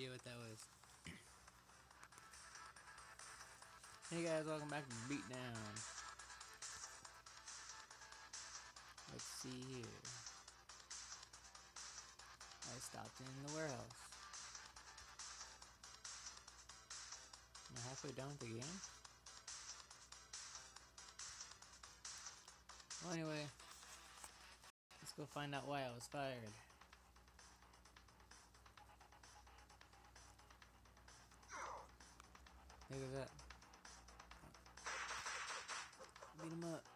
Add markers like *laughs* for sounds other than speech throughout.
idea what that was. hey guys, welcome back to Beatdown. Let's see here. I stopped in the warehouse. I halfway done with the game? Well, anyway, let's go find out why I was fired. Look at that. Beat him up.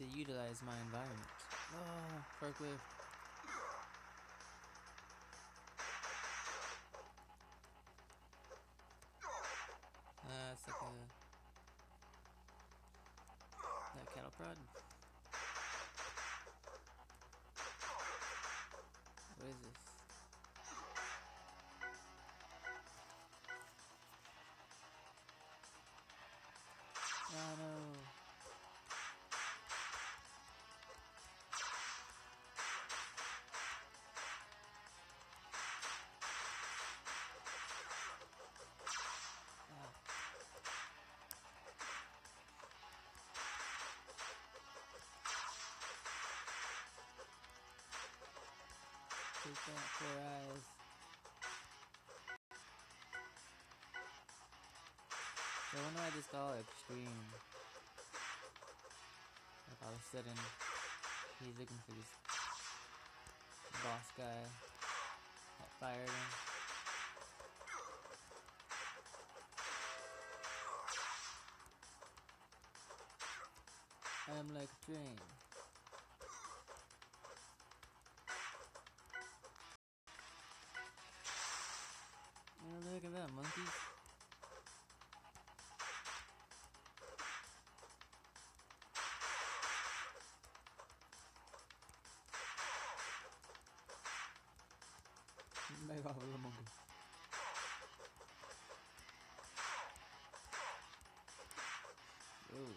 To utilize my environment. Oh, forklift. Uh, it's like a that cattle prod. What is this? Oh no. That, four eyes. I wonder why call extreme. Like all of a sudden, he's looking for this boss guy that fired him. I'm like a May va the monkey. Ooh.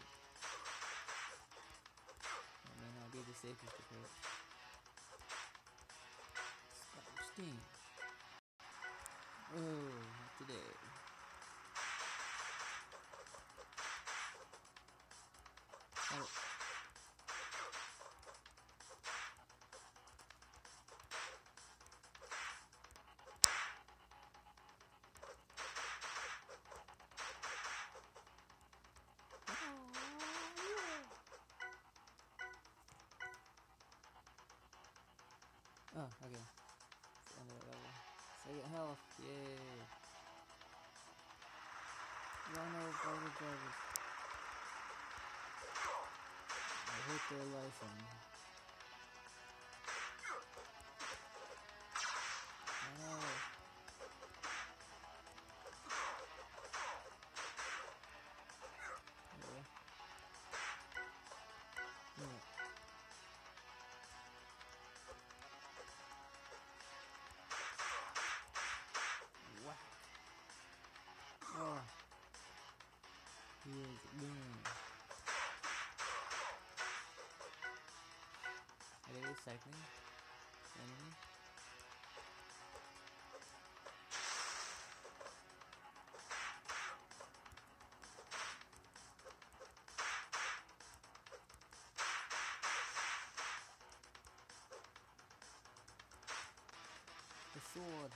That may not be the safest approach. Stop steam. Oh, okay. It's that level. Second health, yay! Over the drivers. I hate their life on. Recycling? Enemy? The sword.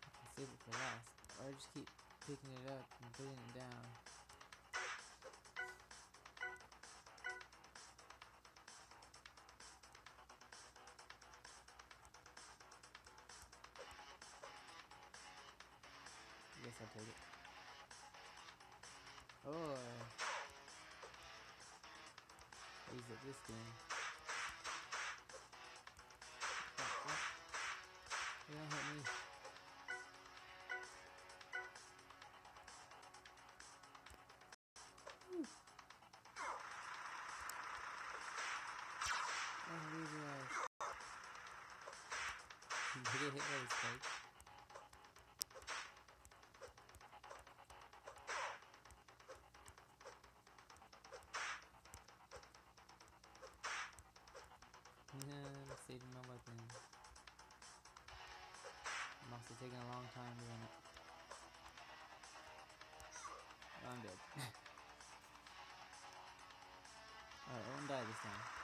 I can save it for last. Or I just keep picking it up and putting it down. *laughs* Hit the? Yeah, I'm saving my weapon. Must have taken a long time doing it. Oh, I'm dead. *laughs* Alright, I won't die this time.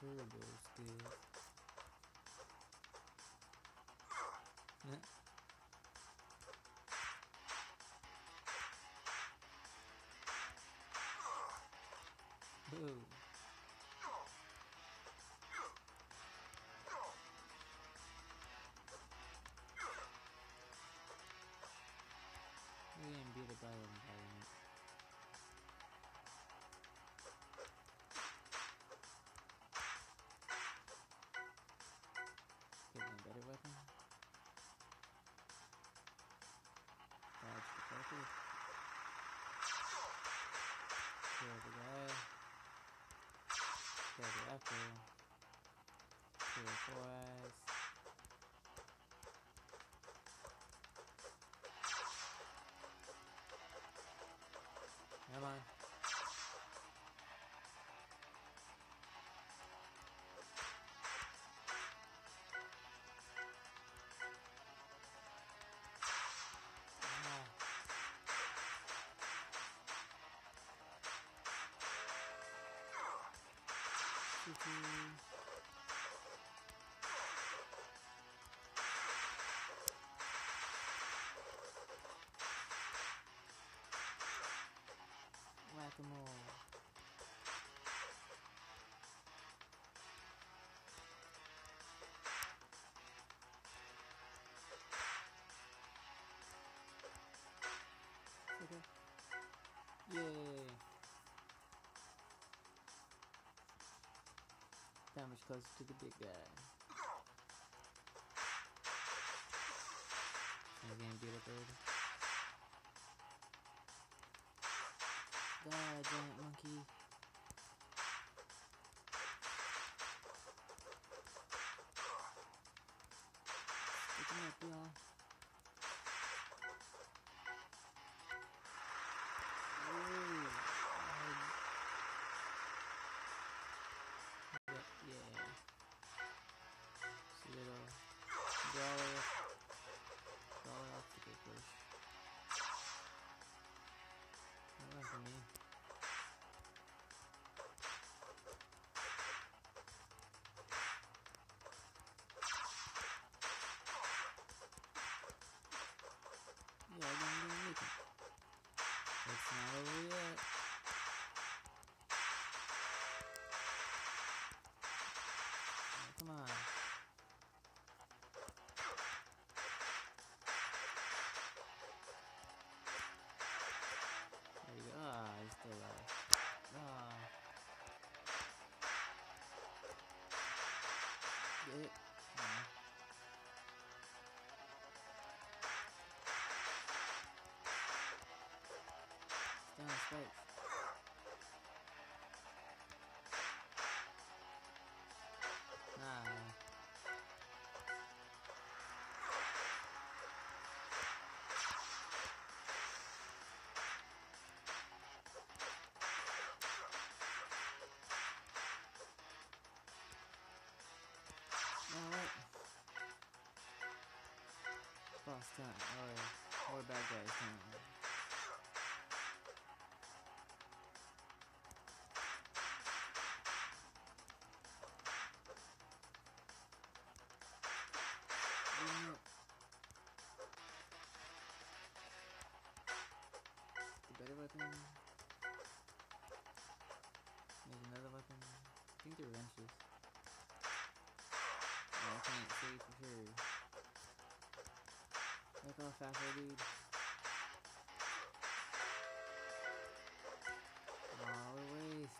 turbo skills. Nah. Fucker. Kill the guy. Kill the apple. Kill the four Mm. Whack-a-mole. Okay. Yay! Damage closer to the big guy. Die, giant monkey. Spikes. Nah. Alright. boss time, or more bad guys time. Weapon. There's another weapon. I think they're wrenches. Yeah, I can't say for sure. Look how fast I dude. Aw, what waste.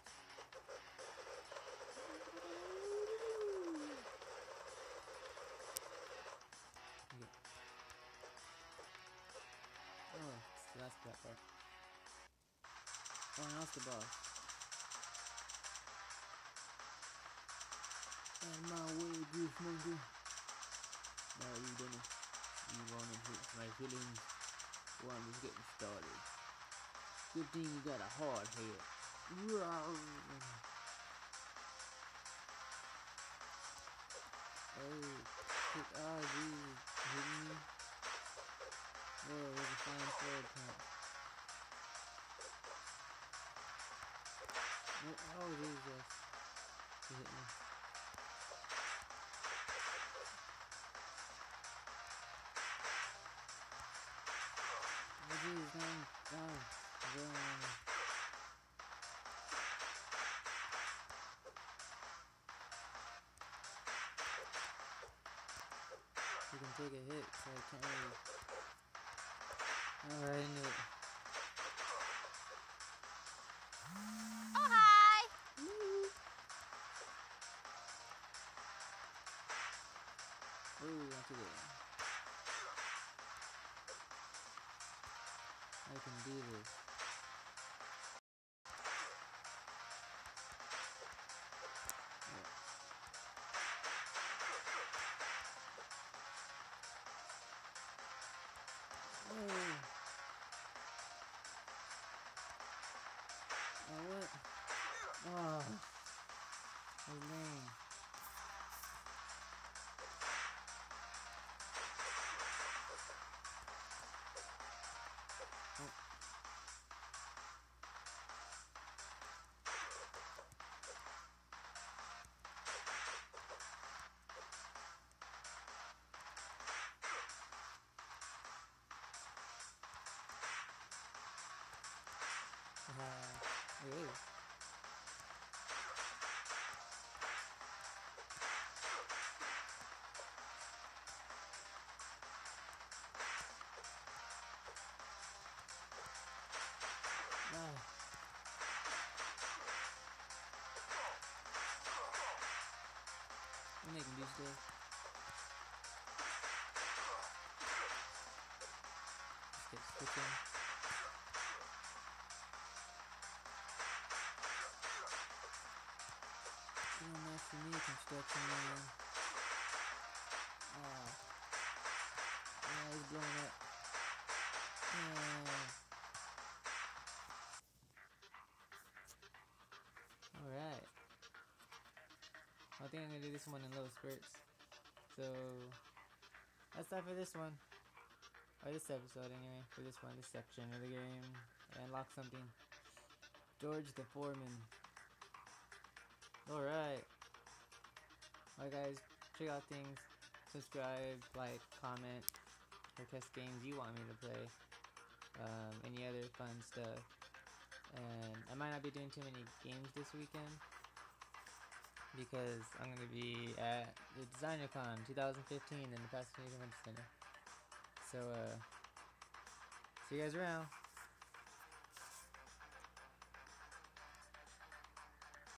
Okay. Oh, so that's that part. Oh, now it's the boss. Of my way, Goose Monkey. Now you done You wanna hit my feelings? Well, I'm just getting started. Good thing you got a hard head. Oh, shit. Jesus. You hitting me? Whoa, there's a flying sword Oh, Jesus. He hit me. Oh, Jesus, no. Oh, no. You can take a hit, so I can't really. Alright, into it. Do this. Ooh. Ah. I'm making do stuff. Just get. Construction. Oh. Yeah, he's blowing up. Yeah. Alright. I think I'm gonna do this one in little spurts. So that's that for this one. Or this episode anyway, for this one, this section of the game. Unlock something. George the Foreman. Alright. Alright guys, check out things. Subscribe, like, comment, request games you want me to play. Um, any other fun stuff. And I might not be doing too many games this weekend. Because I'm going to be at the DesignerCon 2015 in the Pasadena Convention Center. So, uh, see you guys around.